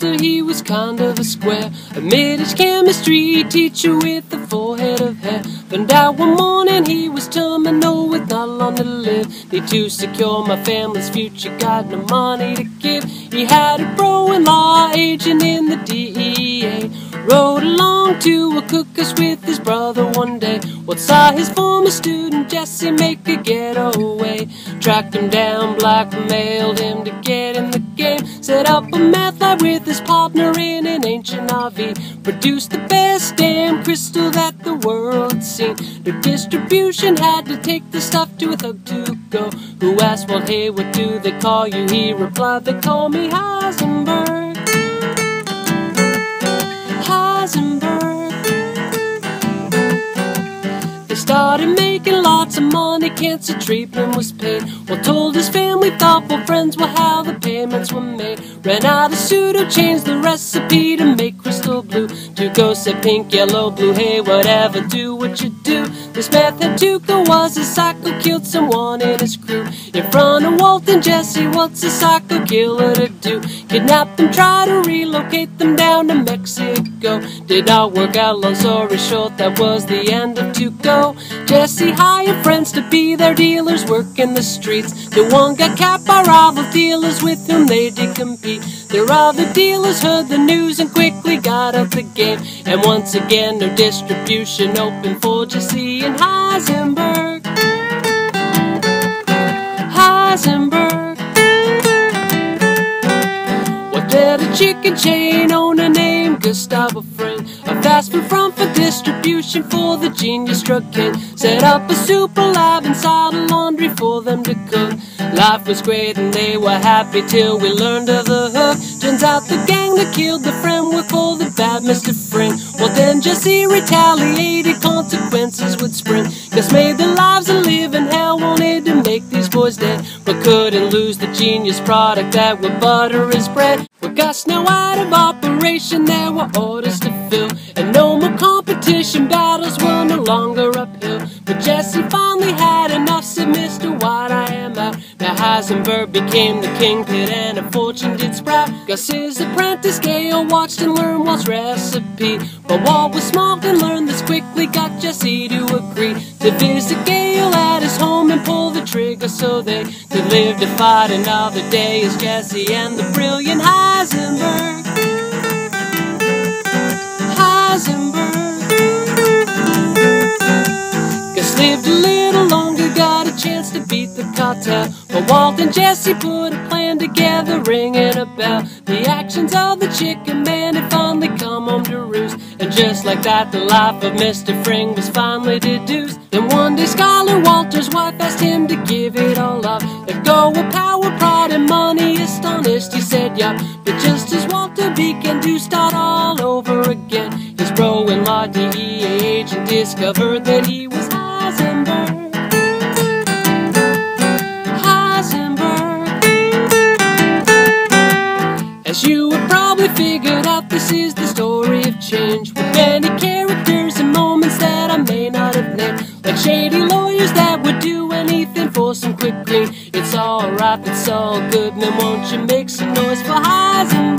doctor, he was kind of a square. A mid-age chemistry teacher with a full head of hair. Found out one morning he was terminal with not long to live. Need to secure my family's future, got no money to give. He had a bro in law agent in the DEA. Rode along to a cookus with his brother one day. Walt saw his former student Jesse make a getaway. Tracked him down, blackmailed him to get in the. Set up a meth lab with his partner in an ancient RV. Produced the best damn crystal that the world's seen. No distribution had to take the stuff to a thug to go. Who asked, Walt, hey, what do they call you? He replied, they call me Heisenberg. Heisenberg. They started making lots of money, cancer treatment was paid. Walt, told his family, thoughtful friends, well, how the payments were made. Ran out of pseudo, changed the recipe to make crystal blue. Tuco said pink, yellow, blue, hey, whatever, do what you do. This method Tuco was a psycho, killed someone in his crew. In front of Walt and Jesse, what's a psycho killer to do? Kidnap them, try to relocate them down to Mexico. Did not work out, long story short, that was the end of Tuco. Jesse hired friends to be their dealers, working the streets. The one got capped by rival dealers with whom they did compete. Their other dealers heard the news and quickly got out the game. And once again, no distribution open for Jesse and Heisenberg. Heisenberg. What did a chicken chain owner named Gustavo Fring? A fast food front for distribution for the genius drug king. Set up a super lab inside a laundry for them to cook. Life was great and they were happy till we learned of the hook. Turns out the gang that killed the friend were called the bad Mr. Fring. Well then Jesse retaliated, consequences would spring. Gus made their lives a living hell, wanted to make these boys dead. But couldn't lose the genius product that would butter his bread. With Gus now out of operation, there were orders to fill. And no more competition, battles were no longer uphill. But Jesse finally Heisenberg became the kingpin and a fortune did sprout. Gus's apprentice Gale watched and learned Walt's recipe. But Walt was smart and learned this quickly, got Jesse to agree to visit Gale at his home and pull the trigger so they could live to fight another day as Jesse and the brilliant Heisenberg. Heisenberg. Gus lived a little longer, got a chance to beat the cartel. But Walt and Jesse put a plan together, ringing about the actions of the chicken man had finally come home to roost. And just like that, the life of Mr. Fring was finally deduced. Then one day, Skyler Walter's wife asked him to give it all up. Let go of power, pride, and money. Astonished, he said, Yup. But just as Walter began to start all over again, his bro in law DEA agent discovered that he change with many characters and moments that I may not have named. Like shady lawyers that would do anything for some quick green. It's alright, it's all good, man. Won't you make some noise for Heisenberg?